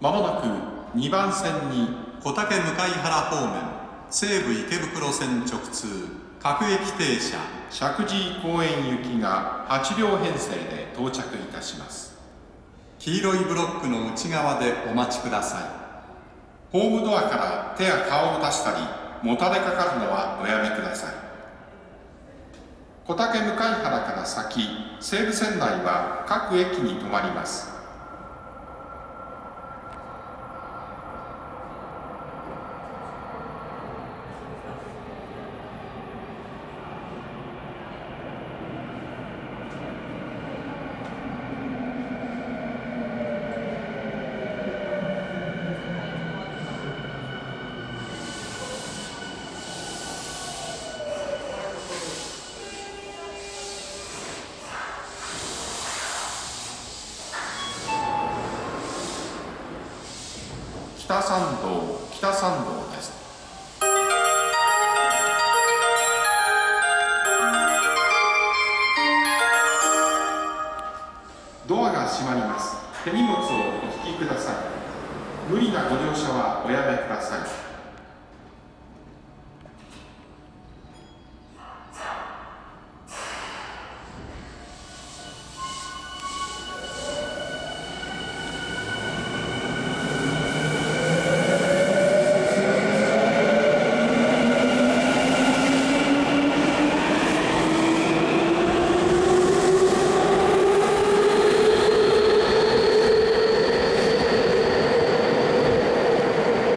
まもなく2番線に小竹向原方面西武池袋線直通各駅停車石神井公園行きが8両編成で到着いたします。黄色いブロックの内側でお待ちください。ホームドアから手や顔を出したりもたれかかるのはおやめください。小竹向原から先西武線内は各駅に停まります。北参道北参道です。ドアが閉まります。手荷物をお引きください。無理なご乗車はおやめください。